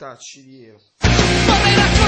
Tati. Tá,